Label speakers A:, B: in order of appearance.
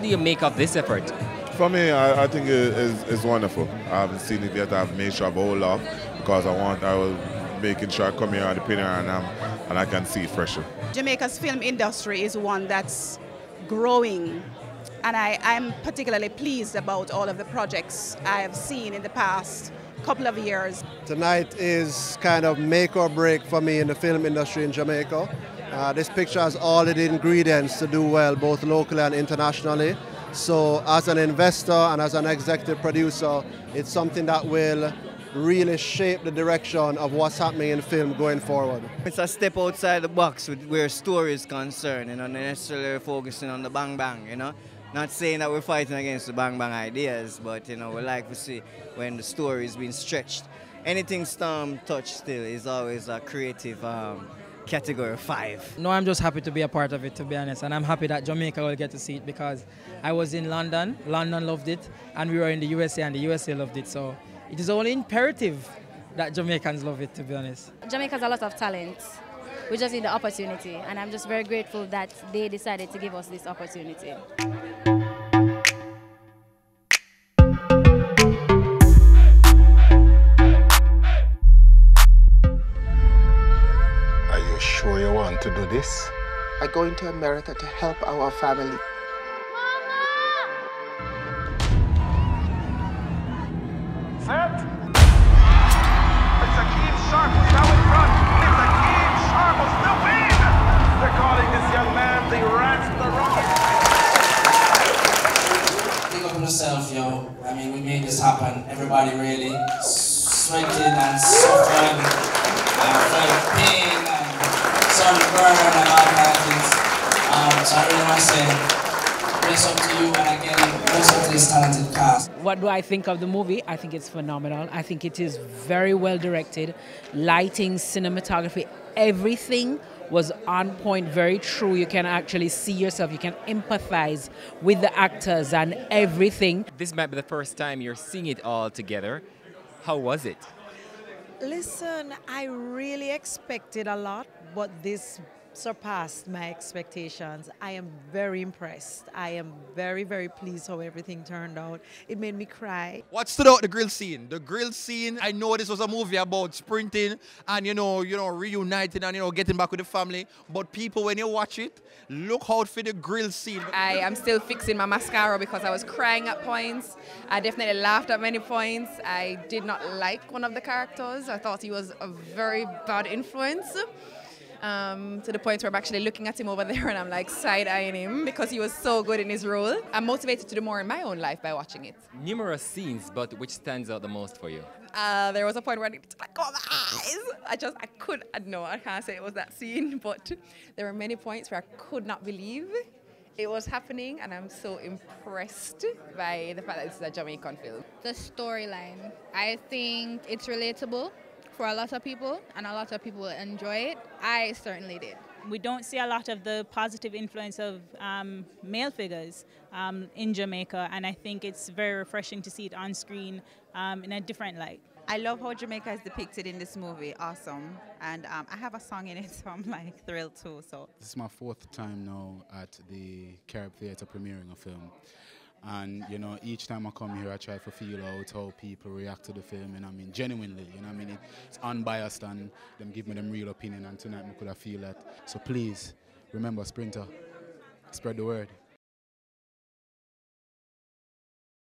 A: What do you make of this effort?
B: For me, I, I think it is it's wonderful. I haven't seen it yet. I've made sure I've hold off because I want I was making sure I come here on the premiere and, um, and I can see it fresher.
C: Jamaica's film industry is one that's growing and I'm particularly pleased about all of the projects I have seen in the past couple of years.
D: Tonight is kind of make or break for me in the film industry in Jamaica. Uh, this picture has all the ingredients to do well, both locally and internationally. So, as an investor and as an executive producer, it's something that will really shape the direction of what's happening in film going forward.
E: It's a step outside the box with where story is concerned, you know, not necessarily focusing on the bang bang, you know. Not saying that we're fighting against the bang bang ideas, but you know, we like to see when the story is being stretched. Anything Storm touch still is always a creative um, category five.
F: No, I'm just happy to be a part of it, to be honest. And I'm happy that Jamaica will get to see it because I was in London, London loved it, and we were in the USA, and the USA loved it. So it is only imperative that Jamaicans love it, to be honest.
G: Jamaica has a lot of talent. We just need the opportunity, and I'm just very grateful that they decided to give us this opportunity.
H: Sure you want to do this?
I: I'm going to America to help our family.
J: Set. It's Akeem Sharp who's now in front. It's Akeem Sharp of Stupid. They're calling this young man the Rat the Rock.
K: Big up on yourself, yo. I mean, we made this happen. Everybody really sweated and suffered and felt pain and saw the burn and all kinds of. Um, so I really want to say, bless up to you and again, bless up to this talented cast.
L: What do I think of the movie? I think it's phenomenal. I think it is very well directed. Lighting, cinematography, everything was on point, very true. You can actually see yourself, you can empathize with the actors and everything.
A: This might be the first time you're seeing it all together. How was it?
M: Listen, I really expected a lot, but this surpassed my expectations. I am very impressed. I am very, very pleased how everything turned out. It made me cry.
N: What stood out the grill scene? The grill scene. I know this was a movie about sprinting and you know, you know, reuniting and you know, getting back with the family. But people, when you watch it, look out for the grill scene.
O: I am still fixing my mascara because I was crying at points. I definitely laughed at many points. I did not like one of the characters. I thought he was a very bad influence um, to the point where I'm actually looking at him over there and I'm like side eyeing him because he was so good in his role. I'm motivated to do more in my own life by watching it.
A: Numerous scenes, but which stands out the most for you?
O: Uh, there was a point where I needed to let go my eyes. I just, I could, I know, I can't say it was that scene, but there were many points where I could not believe it was happening, and I'm so impressed by the fact that this is a Jamaican film.
P: The storyline. I think it's relatable for a lot of people, and a lot of people enjoy it. I certainly did.
Q: We don't see a lot of the positive influence of um, male figures um, in Jamaica, and I think it's very refreshing to see it on screen um, in a different light.
R: I love how Jamaica is depicted in this movie. Awesome. And um, I have a song in it, so I'm like thrilled too. So
S: This is my fourth time now at the Carib Theatre premiering a film. And you know, each time I come here, I try to feel out how people react to the film, and I mean, genuinely, you know, I mean, it's unbiased, and them give me them real opinion. And tonight, I could have feel that. So please, remember, Sprinter, spread the word.